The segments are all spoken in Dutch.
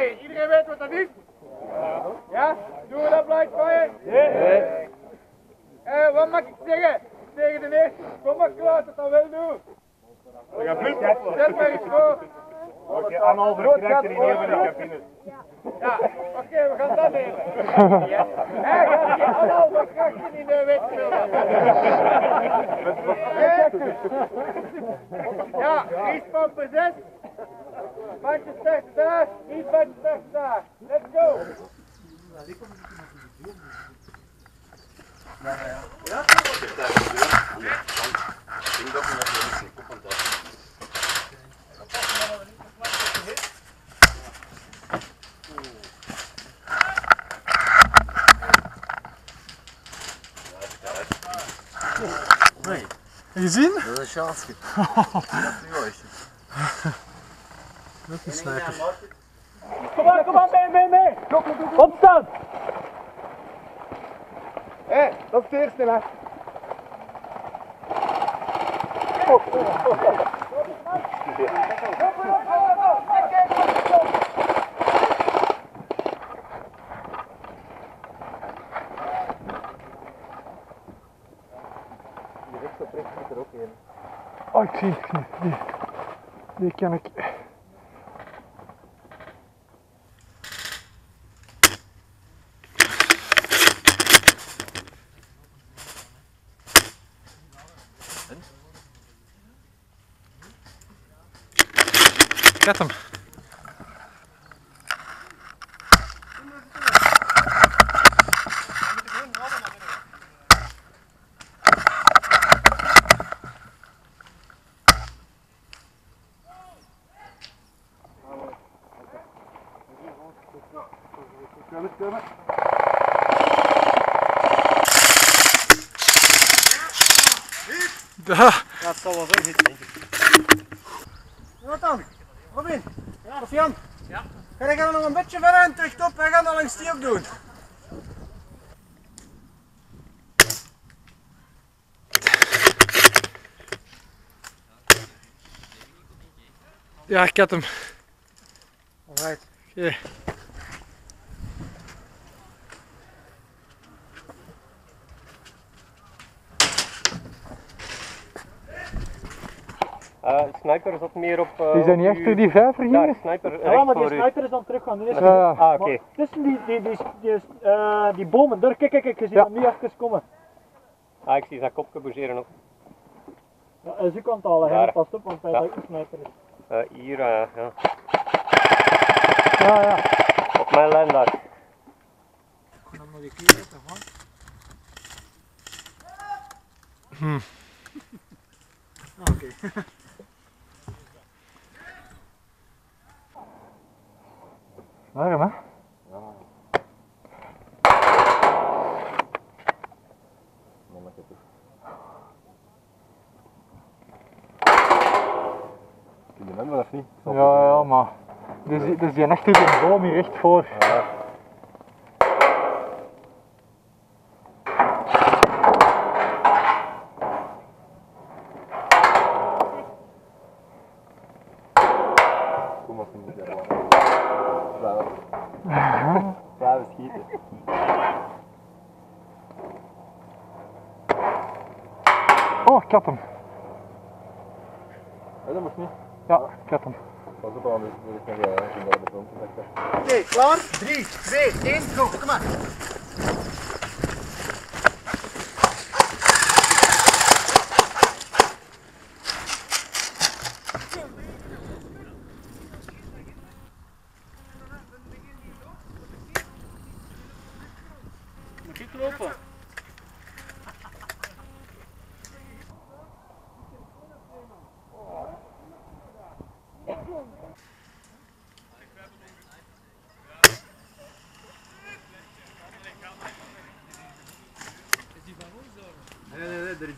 paaien. Iedereen weet wat dat is? Ja? Doen we dat paaien? Nee. Eh, wat mag ik zeggen? Tegen de eerste. Kom maar klaar, dat dan wel doen. We gaan flip Zet maar eens voor. Oké, anderhalve krijgt er in heel veel cabines. Ja, oké, we gaan dat nemen. Ja. Hij gaat die anderhalve krachten in de wet vullen. Ja, Riespamper 6. Bandje starten daar, Riespandje starten daar. Let's go. Heb je gezien? Dat is een chance. Dat is een sniper. Kom aan, kom aan, mee, mee, mee. Opstaan. Hé, dat is de eerste, hè. Oh, ik zie. Die, die kan ik. Ik had hem. Ja, Dat zal wel zo zitten, denk ik. Wat dan? Robin? Ja. Of Jan? Ja. Ga je nog een beetje verder en terug op en gaan dan langs die ook doen. ja, ik had hem. Alright. Oké. Uh, sniper zat meer op. Uh, Die zijn niet achter die vijver hier? Daar, sniper. Ja, maar die u. sniper is dan teruggaan. Die is Ja, ja. Ah, oké. tussen die, die, die, die, eh, die bomen. Daar, kijk, kijk, kijk, je ziet Ja. hem nu even komen. Ah, ik zie zijn kopje bougeren ook. Ja, hij is ook aan het halen, past op, want hij Ja. is ook een sniper. is. Uh, hier, uh, ja. Ja, ja. Op mijn lijn daar. Warm, hè? Die hebben dat niet. Ja, ja, maar. Dus, dus die achter die boom hier recht voor maar, vind ik daar Blijven schieten. Oh, ik had hem. Ja, dat moest niet. Ja, ik had hem. Pas op aan, wil ik nog de grond trekken. Oké, klaar? 3, 2, 1, go. Kom maar.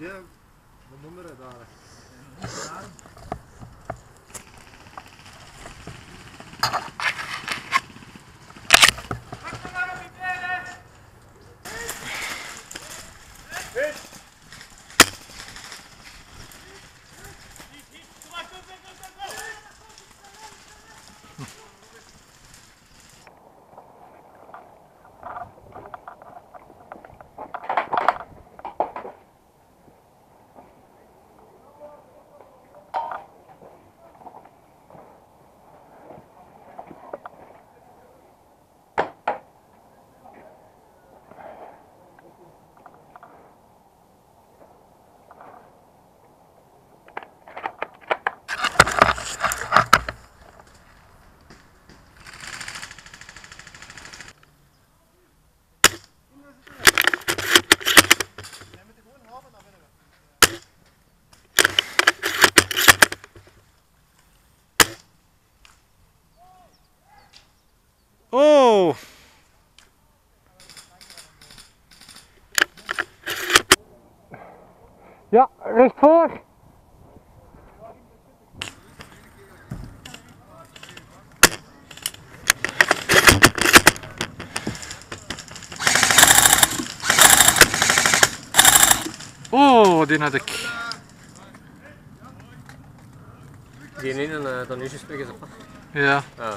Где? Ну, номера, да. Oh! Ja, recht voor. Oh, die had ik. Die in een, eh, dan nu gesprek is af. Ja. ja.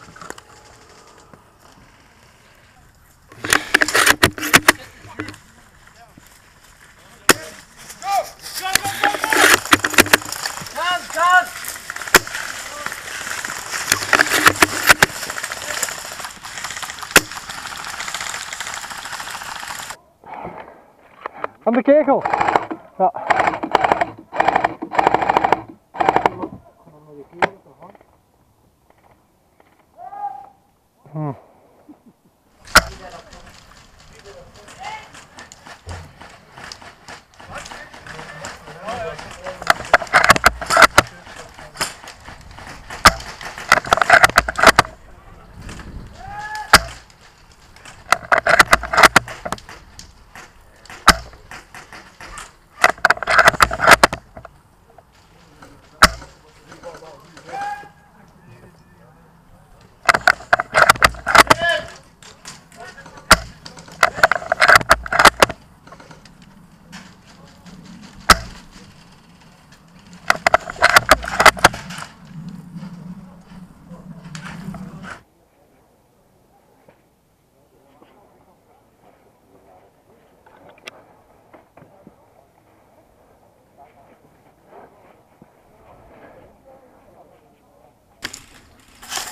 De kegel. Ja.